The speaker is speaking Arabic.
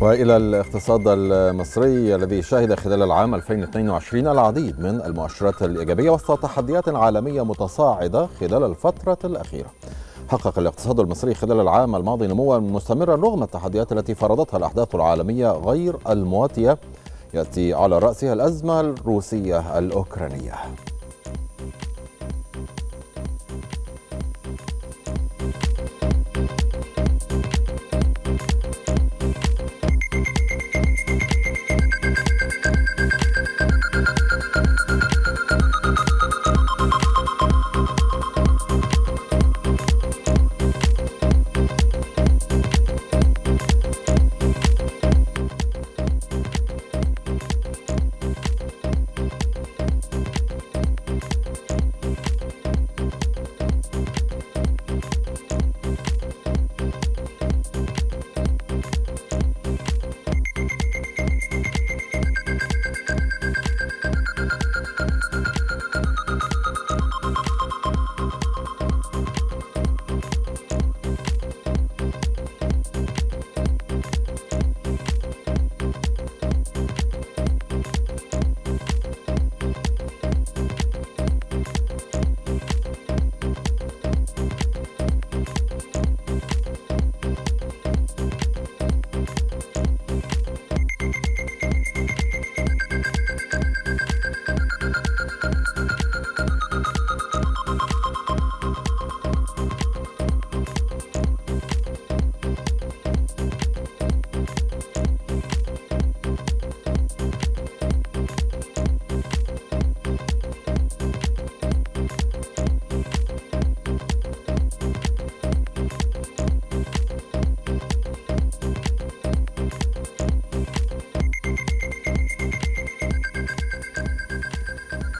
وإلى الاقتصاد المصري الذي شهد خلال العام 2022 العديد من المؤشرات الإيجابية وسط تحديات عالمية متصاعدة خلال الفترة الأخيرة. حقق الاقتصاد المصري خلال العام الماضي نموا مستمرا رغم التحديات التي فرضتها الأحداث العالمية غير المواتية يأتي على رأسها الأزمة الروسية الأوكرانية.